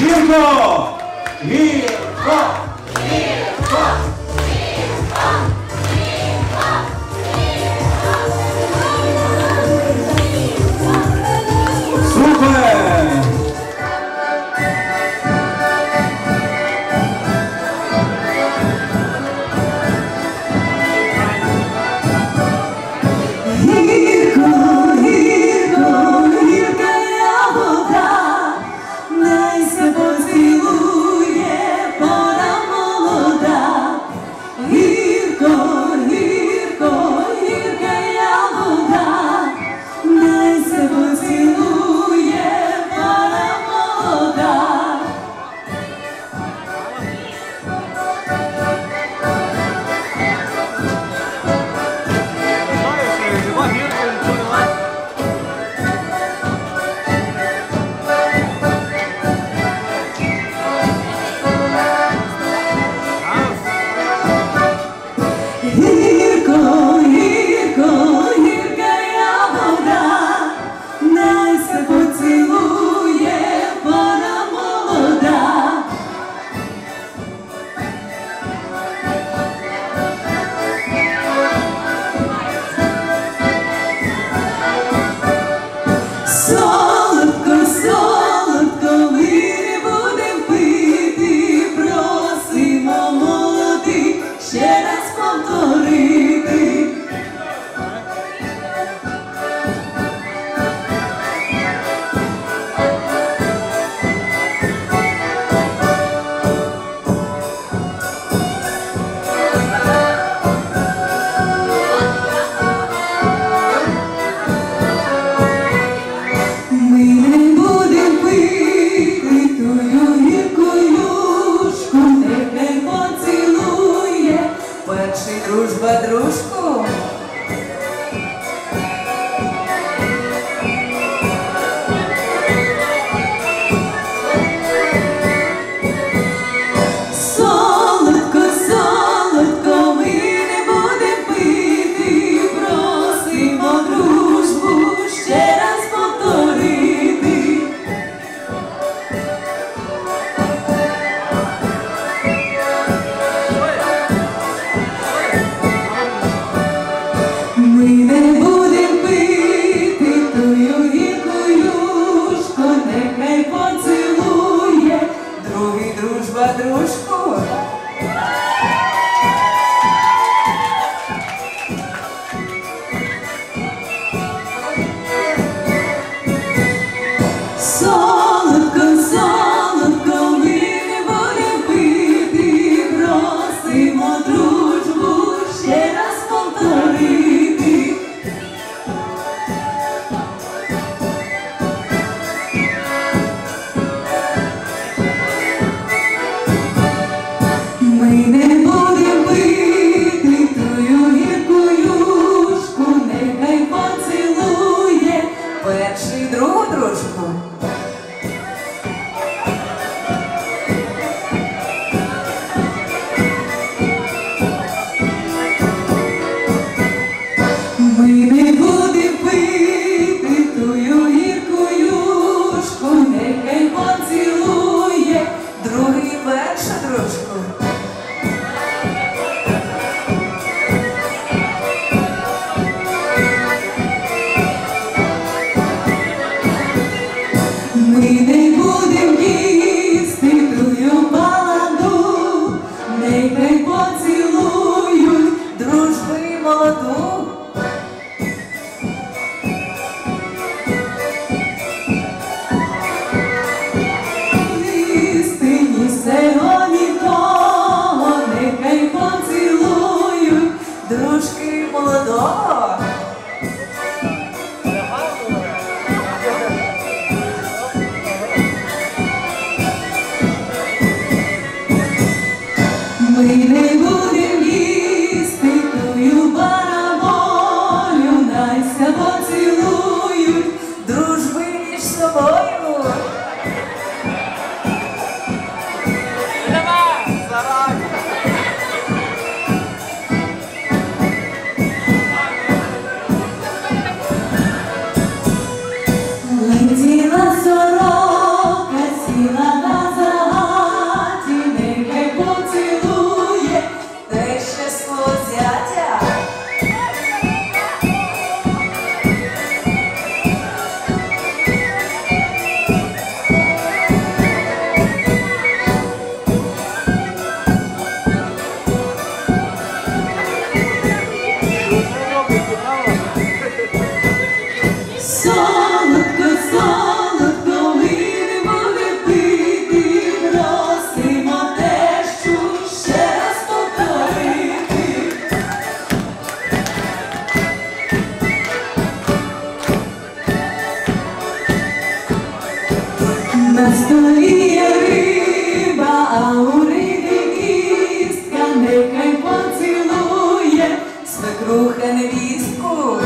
일곱 일곱 일곱 go. Badruz молоду. Істині сего нікого, нехай поцілують дружки молодого. Ми не На риба, а у рибі кістка, нехай поцілує свекруха невістку.